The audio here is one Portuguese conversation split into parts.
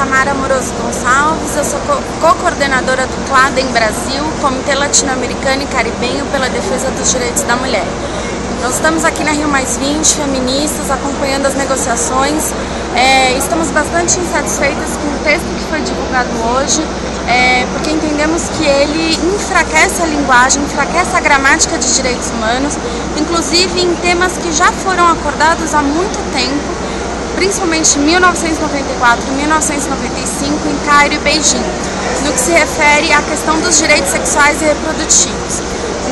Tamara Moroso Gonçalves, eu sou co-coordenadora do CLADEM Brasil, Comitê Latino-Americano e Caribenho pela Defesa dos Direitos da Mulher. Nós estamos aqui na Rio Mais 20, feministas, acompanhando as negociações. É, estamos bastante insatisfeitas com o texto que foi divulgado hoje, é, porque entendemos que ele enfraquece a linguagem, enfraquece a gramática de direitos humanos, inclusive em temas que já foram acordados há muito tempo principalmente em 1994 e 1995 em Cairo e Beijing, no que se refere à questão dos direitos sexuais e reprodutivos.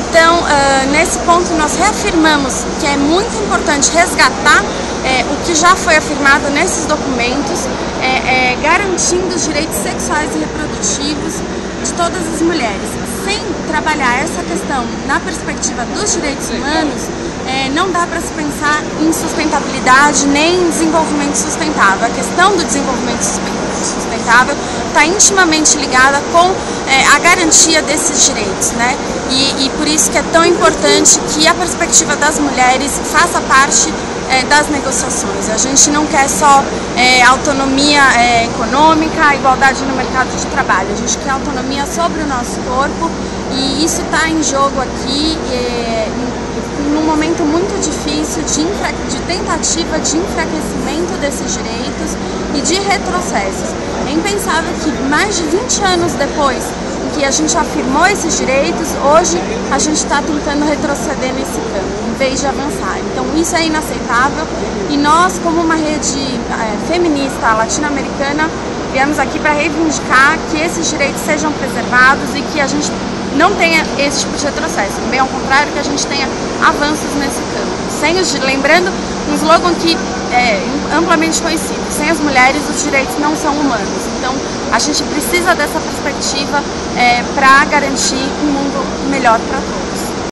Então, uh, nesse ponto, nós reafirmamos que é muito importante resgatar é, o que já foi afirmado nesses documentos, é, é, garantindo os direitos sexuais e reprodutivos de todas as mulheres. Sem trabalhar essa questão na perspectiva dos direitos humanos, é, não dá para se pensar em sustentabilidade nem em desenvolvimento sustentável. A questão do desenvolvimento sustentável está intimamente ligada com é, a garantia desses direitos, né? E, e, por isso que é tão importante que a perspectiva das mulheres faça parte é, das negociações. A gente não quer só é, autonomia é, econômica, igualdade no mercado de trabalho. A gente quer autonomia sobre o nosso corpo e isso está em jogo aqui é, num momento muito de, de tentativa de enfraquecimento desses direitos e de retrocessos. É impensável que mais de 20 anos depois que a gente afirmou esses direitos, hoje a gente está tentando retroceder nesse campo, em vez de avançar. Então isso é inaceitável e nós, como uma rede é, feminista latino-americana, viemos aqui para reivindicar que esses direitos sejam preservados e que a gente não tenha esse tipo de retrocesso, bem ao contrário, que a gente tenha avanços nesse campo. Sem os, lembrando um slogan que é amplamente conhecido, sem as mulheres os direitos não são humanos. Então a gente precisa dessa perspectiva é, para garantir um mundo melhor para todos.